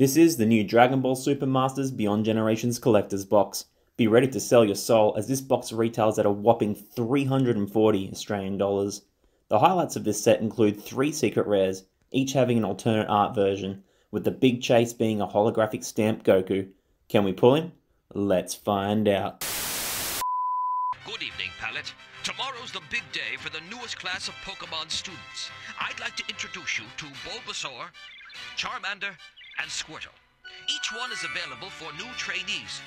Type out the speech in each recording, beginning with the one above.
This is the new Dragon Ball Super Masters Beyond Generations Collector's Box. Be ready to sell your soul as this box retails at a whopping 340 Australian dollars. The highlights of this set include three secret rares, each having an alternate art version, with the big chase being a holographic stamped Goku. Can we pull him? Let's find out. Good evening, Palette. Tomorrow's the big day for the newest class of Pokemon students. I'd like to introduce you to Bulbasaur, Charmander, and Squirtle. Each one is available for new trainees.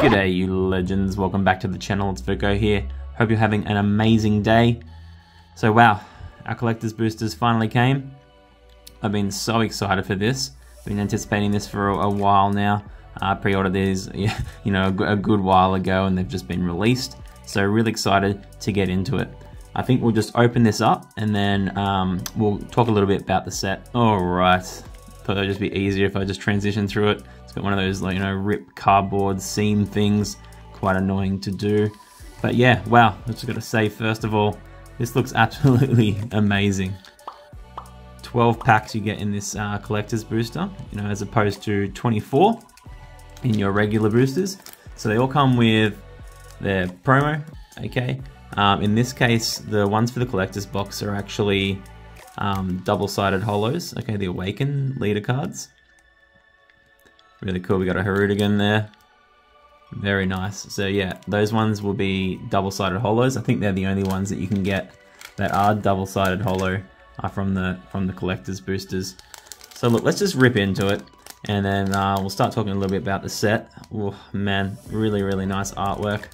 G'day you legends, welcome back to the channel, it's Vuko here. Hope you're having an amazing day. So wow, our collector's boosters finally came. I've been so excited for this. Been anticipating this for a, a while now. I pre-ordered these, you know, a good while ago and they've just been released. So really excited to get into it. I think we'll just open this up and then um, we'll talk a little bit about the set. All right, thought it'd just be easier if I just transition through it. It's got one of those you know, rip cardboard seam things, quite annoying to do. But yeah, wow, I just gotta say first of all, this looks absolutely amazing. 12 packs you get in this uh, collector's booster, you know, as opposed to 24 in your regular boosters. So they all come with their promo, okay? Um, in this case, the ones for the collector's box are actually um, double-sided holos. Okay, the Awaken leader cards. Really cool, we got a Hirudegarn there. Very nice. So yeah, those ones will be double-sided holos. I think they're the only ones that you can get that are double-sided hollow uh, from the from the collector's boosters. So look, let's just rip into it, and then uh, we'll start talking a little bit about the set. Oh man, really really nice artwork.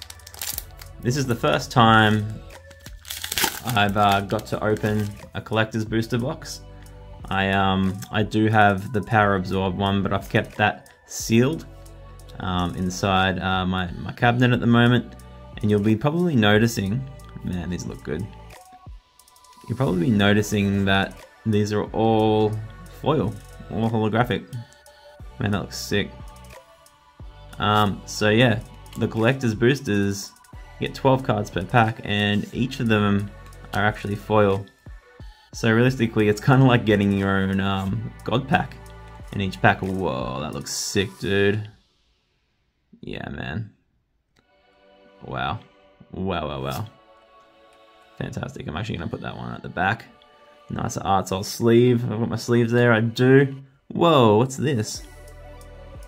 This is the first time I've uh, got to open a collector's booster box. I um I do have the power absorb one, but I've kept that sealed um, inside uh, my my cabinet at the moment, and you'll be probably noticing. Man, these look good. You'll probably be noticing that these are all foil, all holographic. Man, that looks sick. Um, so yeah, the collector's boosters get 12 cards per pack, and each of them are actually foil. So realistically, it's kind of like getting your own um, God pack in each pack. Whoa, that looks sick, dude. Yeah, man. Wow. Wow, wow, wow. Fantastic. I'm actually going to put that one at the back. Nice Artsol sleeve. I've got my sleeves there. I do. Whoa, what's this?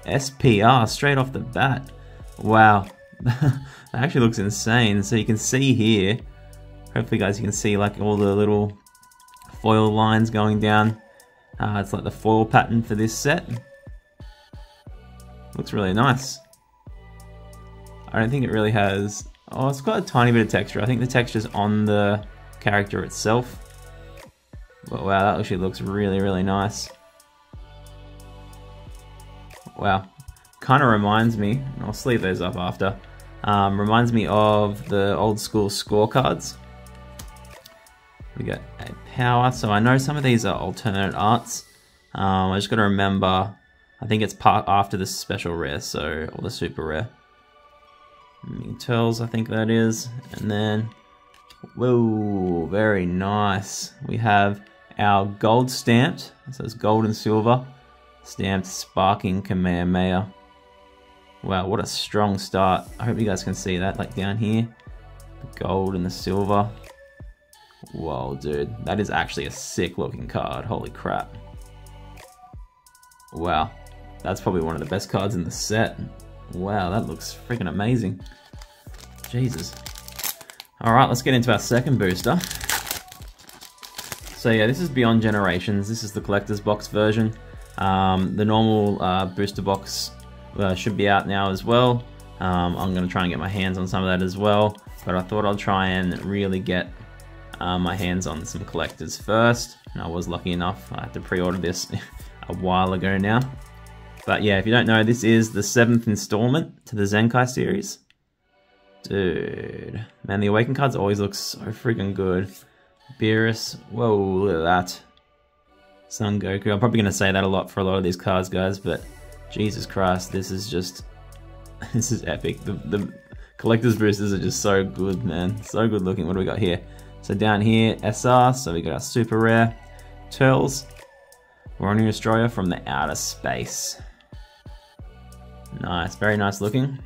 SPR, straight off the bat. Wow. that actually looks insane. So you can see here, hopefully guys you can see like all the little foil lines going down. Uh, it's like the foil pattern for this set. Looks really nice. I don't think it really has... Oh, it's got a tiny bit of texture. I think the texture's on the character itself. But wow, that actually looks really, really nice. Wow. Kind of reminds me, I'll sleeve those up after, um, reminds me of the old school scorecards. We got a power, so I know some of these are alternate arts. Um, I just got to remember, I think it's part after the special rare, so, or the super rare. Turles, I think that is. And then, whoa, very nice. We have our gold stamped, so it's gold and silver, stamped Sparking Kamehameha. Wow, what a strong start. I hope you guys can see that, like down here. The gold and the silver. Whoa, dude. That is actually a sick looking card. Holy crap. Wow. That's probably one of the best cards in the set. Wow, that looks freaking amazing. Jesus. Alright, let's get into our second booster. So yeah, this is Beyond Generations. This is the collector's box version. Um, the normal uh, booster box uh, should be out now as well. Um, I'm going to try and get my hands on some of that as well. But I thought I'd try and really get uh, my hands on some collectors first. And I was lucky enough, I had to pre-order this a while ago now. But yeah, if you don't know, this is the seventh installment to the Zenkai series. Dude, man, the Awaken cards always look so freaking good. Beerus, whoa, look at that. Son Goku, I'm probably going to say that a lot for a lot of these cards, guys, but Jesus Christ, this is just this is epic. The, the collector's boosters are just so good, man. So good looking. What do we got here? So down here, SR, so we got our super rare. Turles, Warrior Destroyer from the outer space. Nice, very nice looking.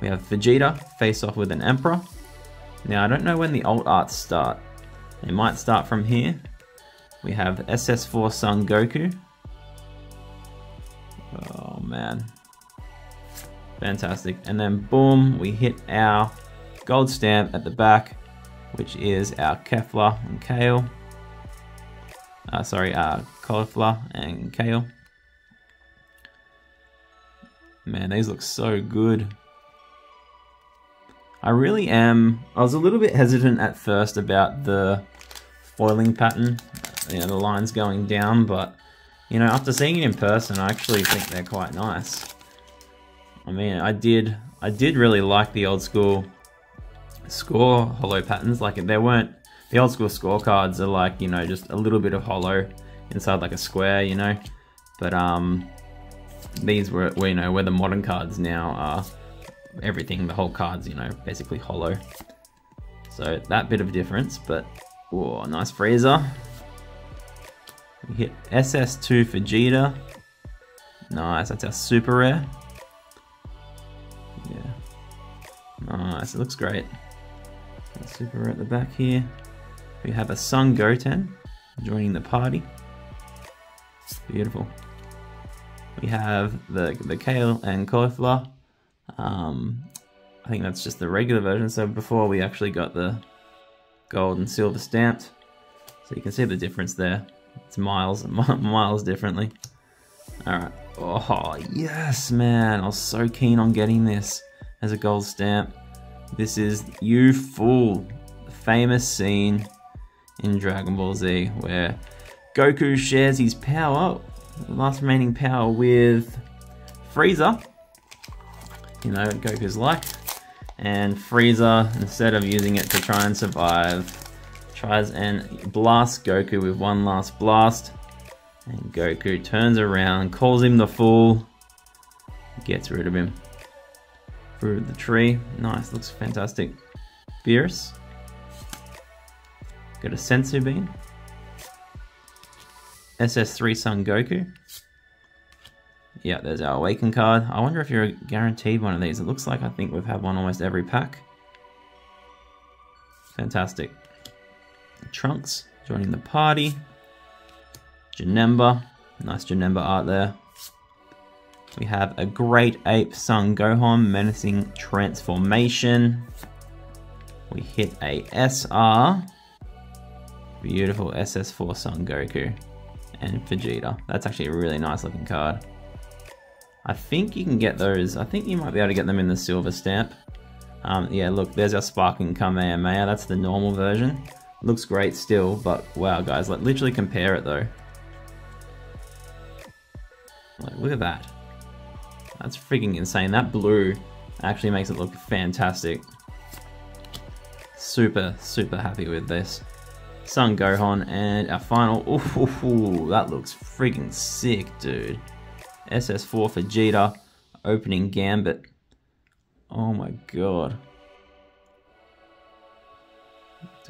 We have Vegeta face off with an Emperor. Now I don't know when the alt arts start. They might start from here. We have SS4 Son Goku. Oh man. Fantastic. And then boom, we hit our gold stamp at the back, which is our Kefla and Kale. Uh, sorry, uh, Caulifla and kale. Man, these look so good. I really am. I was a little bit hesitant at first about the foiling pattern, you know, the lines going down, but you know, after seeing it in person, I actually think they're quite nice. I mean, I did, I did really like the old school score holo patterns. Like, there weren't the old school scorecards are like you know just a little bit of hollow inside like a square, you know. But um, these were, you know where the modern cards now are everything, the whole card's you know basically hollow. So that bit of difference, but oh, nice Frieza. We hit SS2 Vegeta. Nice, that's our super rare. Yeah. Nice, it looks great. Super rare at the back here. We have a Son Goten joining the party. Beautiful. We have the, the kale and Caulifla. Um, I think that's just the regular version. So before we actually got the gold and silver stamped. So you can see the difference there. It's miles miles differently. Alright. Oh, yes, man. I was so keen on getting this as a gold stamp. This is You Fool. The famous scene in Dragon Ball Z where Goku shares his power, last remaining power with Frieza. You know, Goku's like. And Frieza, instead of using it to try and survive, tries and blasts Goku with one last blast. And Goku turns around, calls him the fool, gets rid of him. Through the tree. Nice, looks fantastic. Beerus. Got a Senzu Bean. SS3 Son Goku. Yeah, there's our Awaken card. I wonder if you're guaranteed one of these. It looks like I think we've had one almost every pack. Fantastic. Trunks joining the party. Janemba. Nice Janemba art there. We have a Great Ape Son Gohan Menacing Transformation. We hit a SR. Beautiful SS4 Son Goku and Vegeta. That's actually a really nice looking card. I think you can get those, I think you might be able to get them in the silver stamp. Um, yeah, look, there's our Sparking Kamehameha, that's the normal version. Looks great still, but wow guys, like literally compare it though. Like, look at that. That's freaking insane. That blue actually makes it look fantastic. Super, super happy with this. Son Gohan, and our final, ooh, ooh, ooh, that looks freaking sick, dude. SS4 for Vegeta, opening Gambit. Oh my god.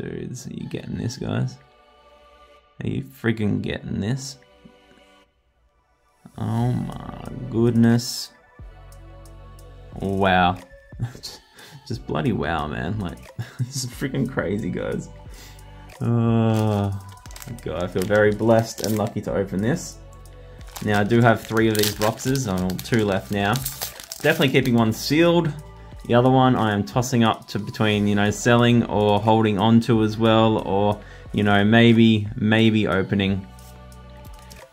Dudes, are you getting this, guys? Are you freaking getting this? Oh my goodness. Wow. Just bloody wow, man. Like, this is freaking crazy, guys. Oh, God, I feel very blessed and lucky to open this. Now, I do have three of these boxes, I'm two left now. Definitely keeping one sealed. The other one I am tossing up to between, you know, selling or holding on to as well, or, you know, maybe, maybe opening.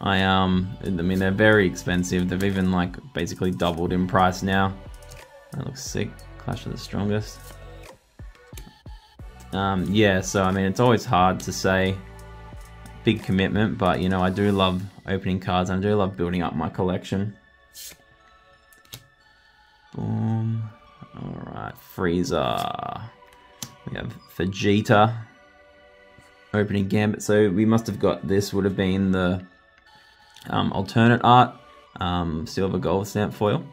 I, um, I mean, they're very expensive. They've even, like, basically doubled in price now. That looks sick. Clash of the Strongest. Um, yeah, so I mean, it's always hard to say big commitment, but you know, I do love opening cards. And I do love building up my collection. Boom. Alright, Frieza. We have Vegeta. Opening Gambit. So we must have got this would have been the um, alternate art. Um, silver gold stamp foil.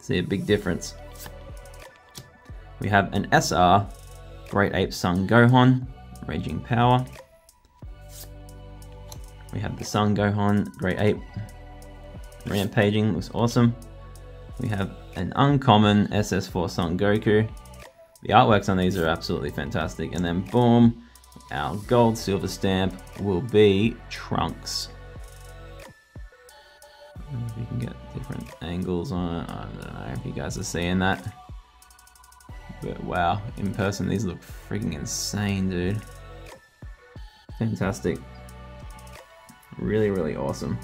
See a big difference. We have an SR, Great Ape Son Gohan, Raging Power. We have the Son Gohan, Great Ape, Rampaging, looks awesome. We have an uncommon SS4 Son Goku. The artworks on these are absolutely fantastic. And then boom, our gold silver stamp will be Trunks. If you can get different angles on it, I don't know if you guys are seeing that. But wow, in person these look freaking insane, dude. Fantastic. Really, really awesome.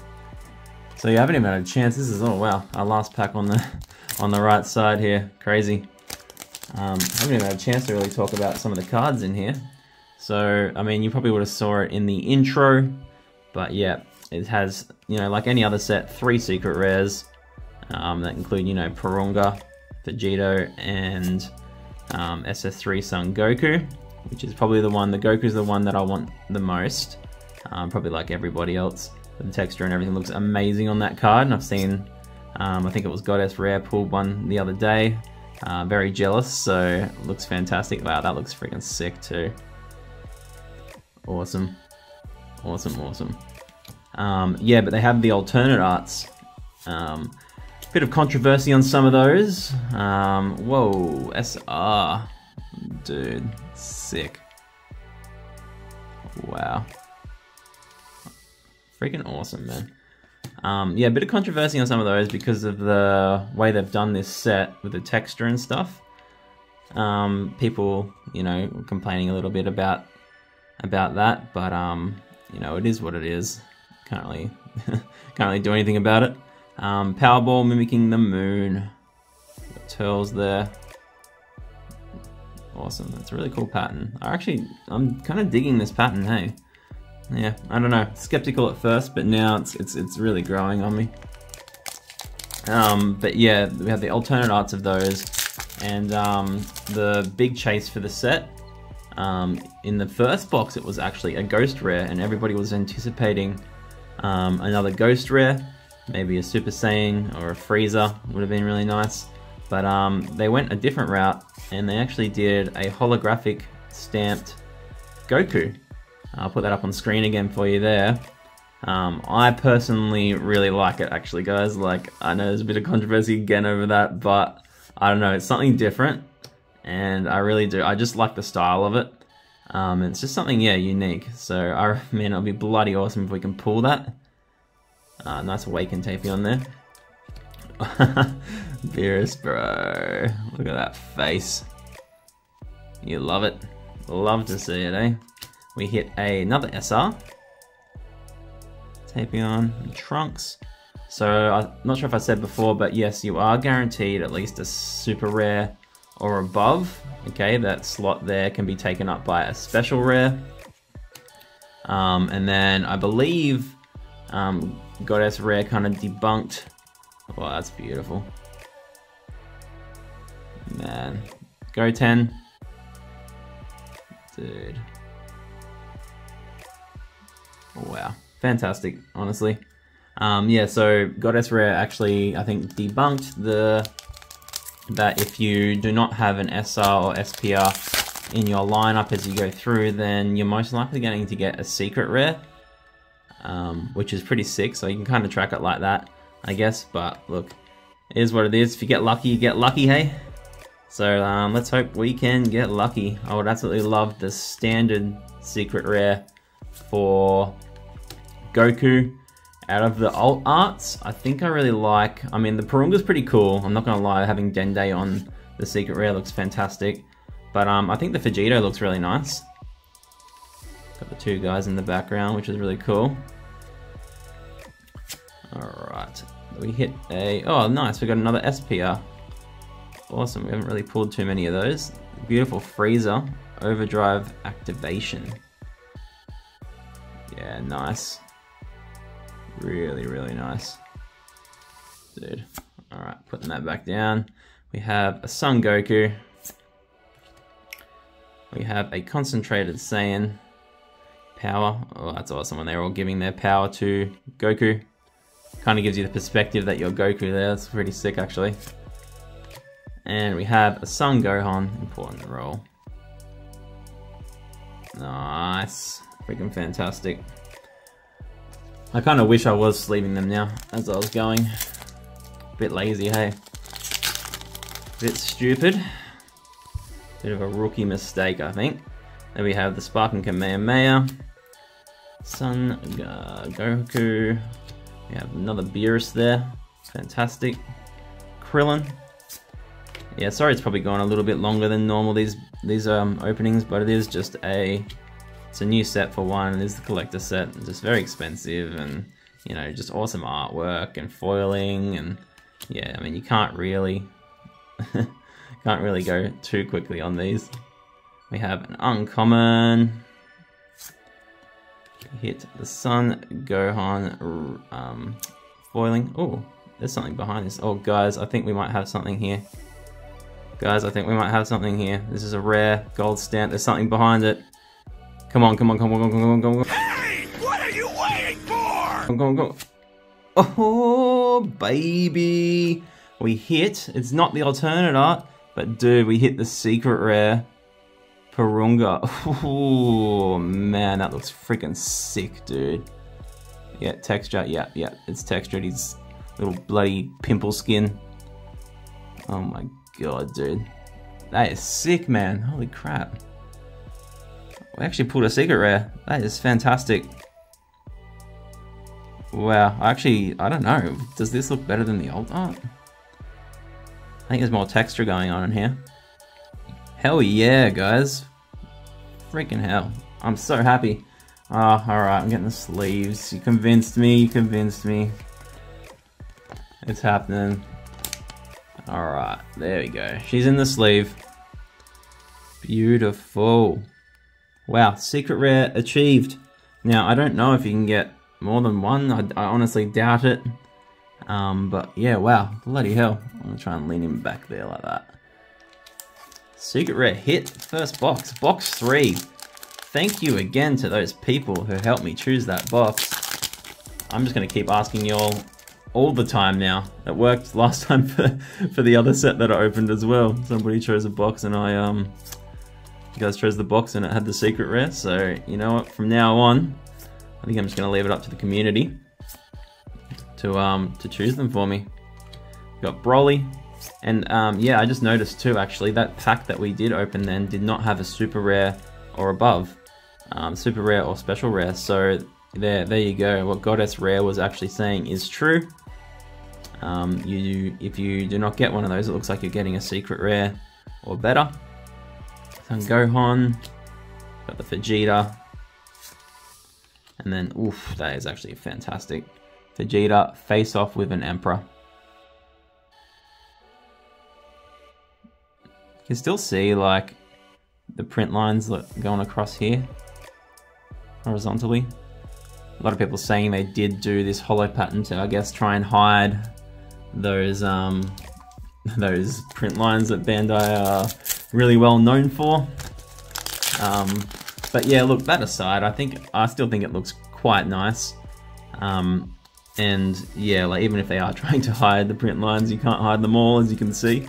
So you haven't even had a chance. This is oh wow, our last pack on the on the right side here. Crazy. Um, haven't even had a chance to really talk about some of the cards in here. So I mean, you probably would have saw it in the intro, but yeah, it has you know like any other set, three secret rares um, that include you know Porunga, Vegito, and um, SS3 Son Goku, which is probably the one. The Goku's the one that I want the most. Um, probably like everybody else. The texture and everything looks amazing on that card, and I've seen, um, I think it was Goddess Rare pulled one the other day. Uh, very jealous, so looks fantastic. Wow, that looks freaking sick too. Awesome, awesome, awesome. Um, yeah, but they have the alternate arts. Um, bit of controversy on some of those. Um, whoa, SR, dude, sick. Wow. Freaking awesome, man. Um, yeah, a bit of controversy on some of those because of the way they've done this set with the texture and stuff. Um, people, you know, complaining a little bit about about that, but um, you know, it is what it is. Can't really can't really do anything about it. Um, Powerball mimicking the moon. Got Turles there. Awesome. That's a really cool pattern. I actually, I'm kind of digging this pattern. Hey yeah, I don't know. Skeptical at first, but now it's it's it's really growing on me. Um, but yeah, we have the alternate arts of those, and um, the big chase for the set. Um, in the first box, it was actually a ghost rare, and everybody was anticipating um, another ghost rare, maybe a Super Saiyan or a Frieza would have been really nice. But um, they went a different route, and they actually did a holographic stamped Goku. I'll put that up on screen again for you there. Um, I personally really like it actually guys, like I know there's a bit of controversy again over that, but I don't know, it's something different and I really do, I just like the style of it. Um, it's just something, yeah, unique. So I mean, it'll be bloody awesome if we can pull that. Uh, nice awaken Tapion there. Beerus, bro. Look at that face. You love it. Love to see it, eh? We hit another SR. Tapion Trunks. So I'm not sure if I said before, but yes, you are guaranteed at least a super rare or above. Okay, that slot there can be taken up by a special rare. Um, and then I believe um, Goddess Rare kind of debunked. Wow, that's beautiful. Man. Goten. Dude. Wow, fantastic, honestly. Um, yeah, so Goddess Rare actually, I think, debunked the that if you do not have an SR or SPR in your lineup as you go through, then you're most likely going to get a secret rare, um, which is pretty sick. So you can kind of track it like that, I guess. But look, it is what it is. If you get lucky, you get lucky, hey. So um, let's hope we can get lucky. I would absolutely love the standard secret rare for Goku. Out of the alt arts, I think I really like, I mean, the Porunga's pretty cool. I'm not gonna lie, having Dende on the Secret Rare looks fantastic. But um, I think the Vegito looks really nice. Got the two guys in the background, which is really cool. Alright, we hit a, oh nice, we got another SPR. Awesome, we haven't really pulled too many of those. Beautiful Frieza, Overdrive Activation. Yeah, nice. Really, really nice. Dude. Alright, putting that back down. We have a Son Goku. We have a concentrated Saiyan power. Oh, that's awesome when they're all giving their power to Goku. Kind of gives you the perspective that you're Goku there. That's pretty sick, actually. And we have a Son Gohan, important role. Nice. Freaking fantastic. I kind of wish I was sleeving them now as I was going. Bit lazy, hey? Bit stupid. Bit of a rookie mistake, I think. Then we have the Sparking Kamehameha. Son uh, Goku. We have another Beerus there. Fantastic. Krillin. Yeah, sorry it's probably gone a little bit longer than normal these these um, openings, but it is just a it's a new set for one. It is the collector set, just very expensive and you know just awesome artwork and foiling and yeah, I mean you can't really can't really go too quickly on these. We have an uncommon. Hit the Son Gohan um, foiling. Oh, there's something behind this. Oh, guys, I think we might have something here. Guys, I think we might have something here. This is a rare gold stamp. There's something behind it. Come on, come on, come on, come on, come on, come on. Hey, what are you waiting for? Come on, come on. Oh, baby. We hit. It's not the alternate art, but dude, we hit the secret rare. Porunga. Oh, man, that looks freaking sick, dude. Yeah, texture. Yeah, yeah, it's textured. He's little bloody pimple skin. Oh my god, dude. That is sick, man. Holy crap. We actually pulled a secret rare. That is fantastic. Wow, actually, I don't know. Does this look better than the alt art? I think there's more texture going on in here. Hell yeah, guys. Freaking hell. I'm so happy. Ah, oh, alright, I'm getting the sleeves. You convinced me, you convinced me. It's happening. Alright, there we go. She's in the sleeve. Beautiful. Wow, secret rare achieved. Now, I don't know if you can get more than one. I, I honestly doubt it. Um, but yeah, wow, bloody hell. I'm gonna try and lean him back there like that. Secret rare hit, first box, box three. Thank you again to those people who helped me choose that box. I'm just gonna keep asking y'all all the time now. It worked last time for, for the other set that I opened as well. Somebody chose a box and I, um, you guys chose the box and it had the secret rare. So, you know what, from now on, I think I'm just gonna leave it up to the community to, um, to choose them for me. We got Broly, and um, yeah, I just noticed too, actually, that pack that we did open then did not have a super rare or above. Um, super rare or special rare. So there, there you go. What Goddess Rare was actually saying is true. Um, you, if you do not get one of those, it looks like you're getting a secret rare or better. Son Gohan, got the Vegeta, and then oof, that is actually fantastic. Vegeta face off with an Emperor. You can still see like the print lines going across here horizontally. A lot of people saying they did do this hollow pattern to, I guess, try and hide those um, those print lines that Bandai are really well known for. Um, but yeah, look, that aside, I think I still think it looks quite nice. Um, and yeah, like even if they are trying to hide the print lines, you can't hide them all, as you can see.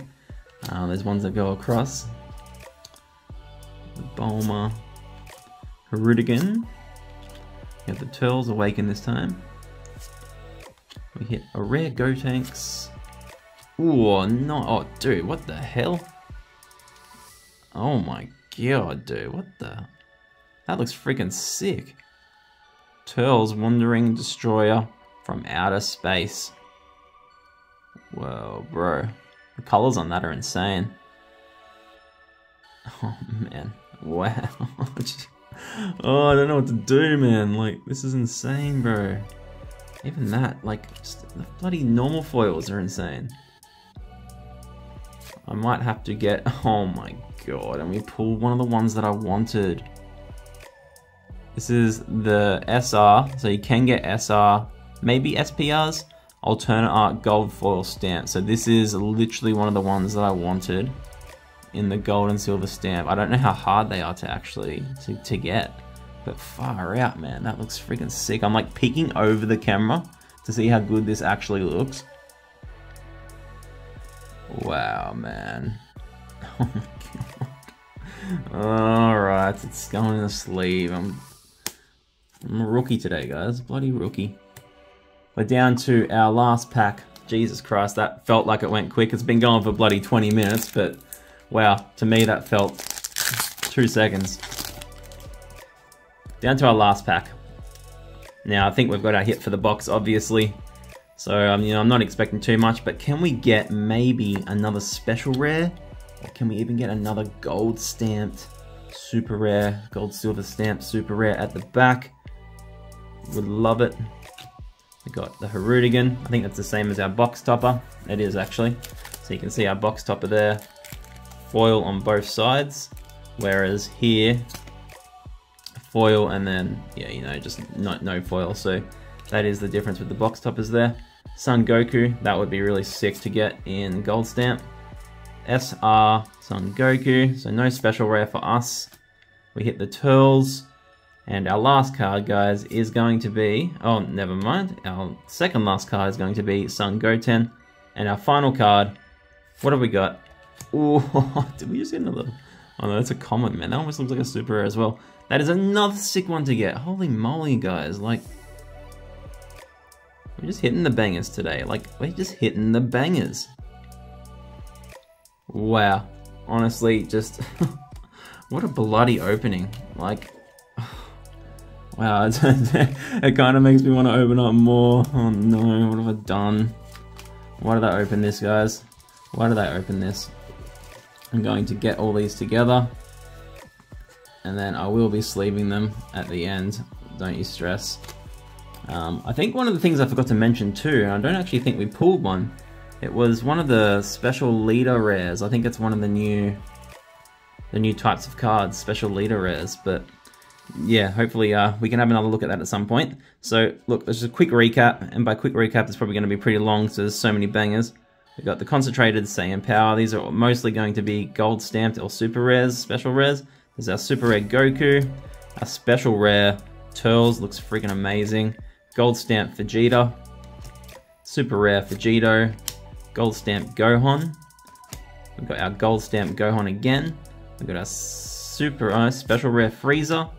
Uh, there's ones that go across. The Bulma, Hirudegarn. Get the Turles awaken this time. We hit a rare Gotenks. Ooh, no, oh dude, what the hell? Oh my god, dude, what the? That looks freaking sick. Turles Wandering Destroyer from outer space. Whoa, bro. The colors on that are insane. Oh man, wow. oh, I don't know what to do, man. Like, this is insane, bro. Even that, like, the bloody normal foils are insane. I might have to get, oh my god, and we pulled one of the ones that I wanted. This is the SR, so you can get SR, maybe SPRs, alternate art gold foil stamp. So this is literally one of the ones that I wanted in the gold and silver stamp. I don't know how hard they are to actually to, to get, but far out, man. That looks freaking sick. I'm like peeking over the camera to see how good this actually looks. Wow, man. Oh. Alright, it's going to sleeve. I'm, I'm a rookie today, guys. Bloody rookie. We're down to our last pack. Jesus Christ, that felt like it went quick. It's been going for bloody 20 minutes, but wow, to me that felt two seconds. Down to our last pack. Now, I think we've got our hit for the box, obviously. So, um, you know, I'm not expecting too much, but can we get maybe another special rare? Can we even get another gold stamped super rare, gold silver stamped super rare at the back? Would love it. We got the Hirudegarn. I think that's the same as our box topper. It is actually. So you can see our box topper there. Foil on both sides. Whereas here, foil and then, yeah, you know, just no, no foil. So that is the difference with the box toppers there. Son Goku, that would be really sick to get in Gold Stamp. SR Son Goku, so no special rare for us. We hit the Turles, and our last card, guys, is going to be... Oh, never mind. Our second last card is going to be Son Goten. And our final card, what have we got? Ooh, did we just get another... Oh no, that's a common, man. That almost looks like a super rare as well. That is another sick one to get. Holy moly, guys. Like, we're just hitting the bangers today. Like, we're just hitting the bangers. Wow. Honestly, just... what a bloody opening. Like... Wow, it kind of makes me want to open up more. Oh no, what have I done? Why did I open this, guys? Why did I open this? I'm going to get all these together. And then I will be sleeving them at the end. Don't you stress. Um, I think one of the things I forgot to mention too, and I don't actually think we pulled one, it was one of the special leader rares. I think it's one of the new the new types of cards, special leader rares, but yeah, hopefully uh, we can have another look at that at some point. So look, there's just a quick recap, and by quick recap it's probably going to be pretty long, so there's so many bangers. We've got the concentrated Saiyan Power, these are mostly going to be gold stamped or super rares, special rares. There's our super rare Goku, our special rare Turles, looks freaking amazing. Gold stamped Vegeta, super rare Vegito, gold stamp Gohan. We've got our gold stamp Gohan again. We've got our super uh, special rare Frieza.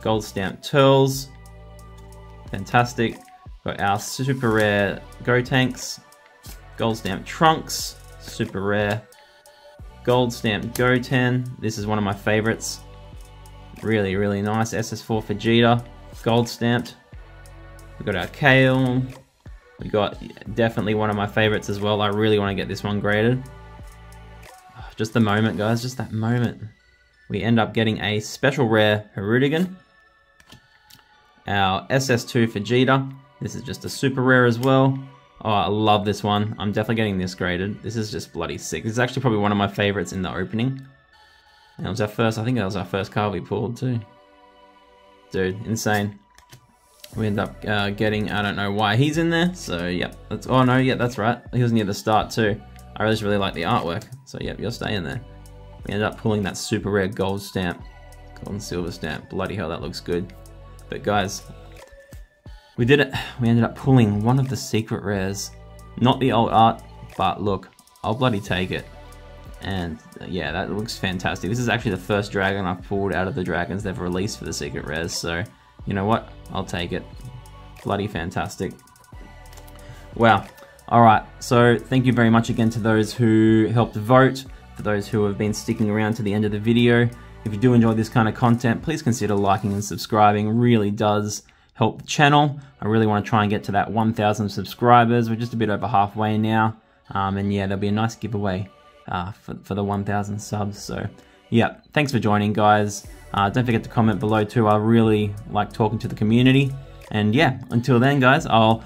gold stamp Turles, fantastic. We've got our super rare Gotenks, gold stamp Trunks, super rare, gold stamp Goten. This is one of my favorites. Really, really nice. SS4 Vegeta, gold stamped. We've got our Kale. We got definitely one of my favorites as well. I really want to get this one graded. Ah, just the moment, guys. Just that moment. We end up getting a special rare Hirudegarn. Our SS2 Vegeta. This is just a super rare as well. Oh, I love this one. I'm definitely getting this graded. This is just bloody sick. This is actually probably one of my favorites in the opening. And it was our first, I think that was our first card we pulled too. Dude, insane we end up uh, getting, I don't know why he's in there, so yep, that's, oh no, yeah, that's right, he was near the start too. I just really like the artwork, so yep, you'll stay in there. We ended up pulling that super rare gold stamp, gold and silver stamp, bloody hell, that looks good. But guys, we did it, we ended up pulling one of the secret rares, not the alt art, but look, I'll bloody take it. And uh, yeah, that looks fantastic. This is actually the first dragon I've pulled out of the dragons they've released for the secret rares, so you know what? I'll take it. Bloody fantastic. Wow. Alright, so thank you very much again to those who helped vote, for those who have been sticking around to the end of the video. If you do enjoy this kind of content, please consider liking and subscribing. It really does help the channel. I really want to try and get to that 1,000 subscribers. We're just a bit over halfway now. Um, and yeah, there'll be a nice giveaway uh, for, for the 1,000 subs. So yeah, thanks for joining, guys. Uh, don't forget to comment below too. I really like talking to the community. And yeah, until then, guys, I'll.